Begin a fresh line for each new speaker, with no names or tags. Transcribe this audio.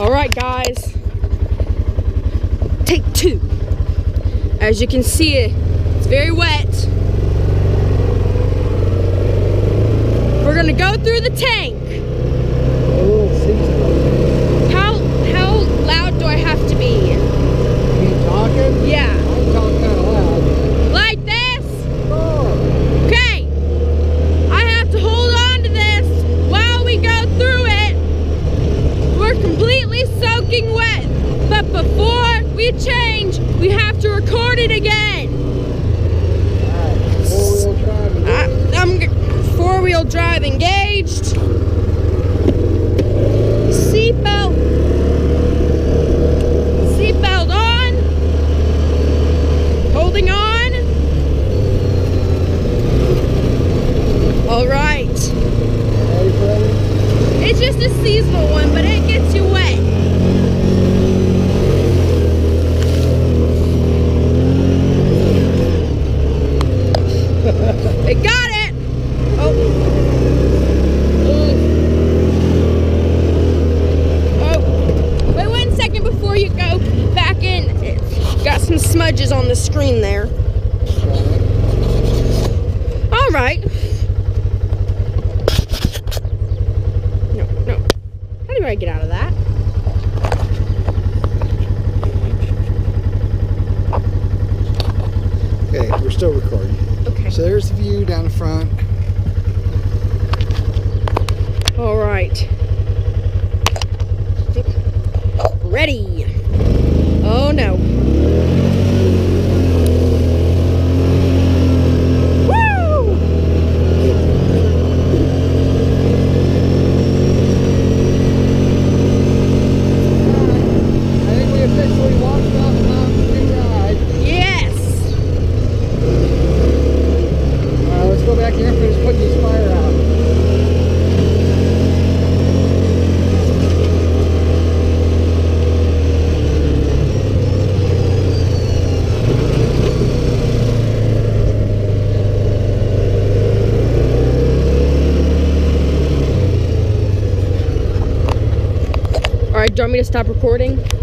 All right, guys. Take two. As you can see, it's very wet. We're gonna go through the tank.
A little seasonal.
How how loud do I have to be?
You talking?
Yeah.
I'm talking kind of loud.
Like this?
Oh,
Okay. I have to hold on to this while we go through it. We're completely soaking wet. But before we change, we have to record it again.
alright. Four-wheel drive.
I, I'm four-wheel drive engaged. Seatbelt. Seatbelt on. Holding on. All right.
Ready for it?
It's just a seasonal one, but it gets you wet. It got it. Oh. oh. Oh. Wait one second before you go back in. Got some smudges on the screen there. All right. No, no. How do I get out of that?
Okay, we're still recording.
Okay.
So there's the view down the front.
All right. Ready. Oh no. Woo!
I think we officially walked
Do you want me to stop recording?